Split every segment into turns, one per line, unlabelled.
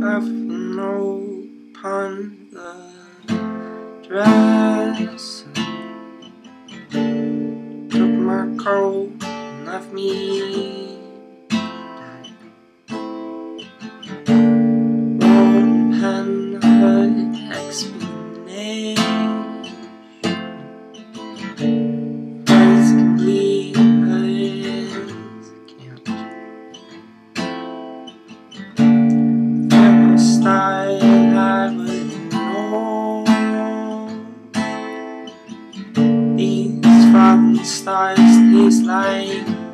left an open dress. Took my coat and left me. Stars taste like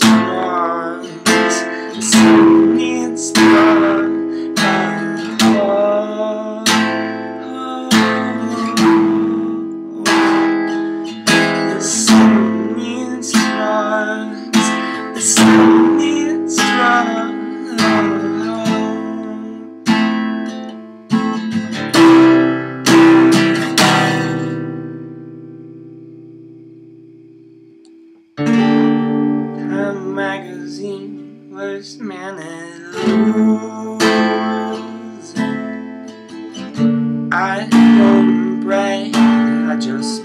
drugs Some needs The sun needs the sun magazine, worst man losing. I don't brag, I just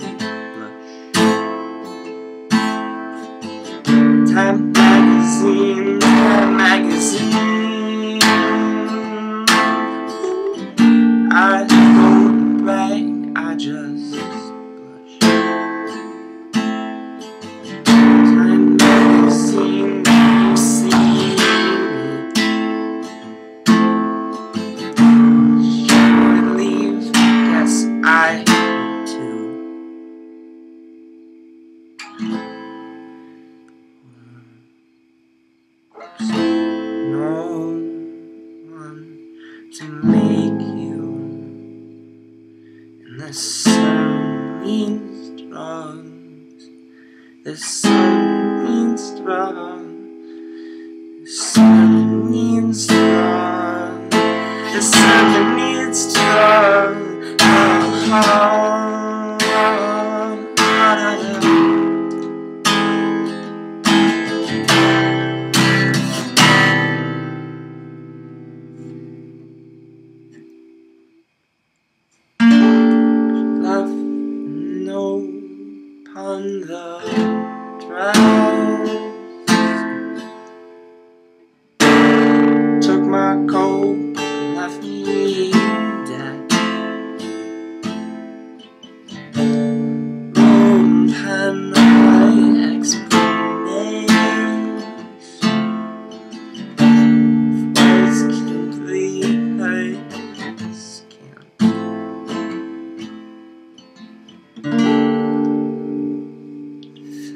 to make you, and the sun means drugs. The sun means drugs. The sun the dress.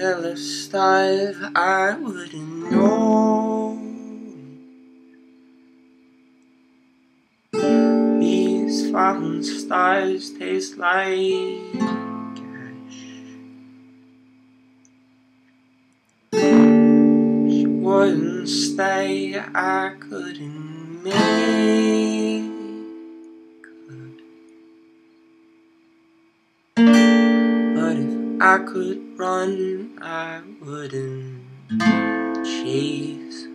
A I wouldn't know. These fallen stars taste like ash. She wouldn't stay, I couldn't make I could run, I wouldn't. Chase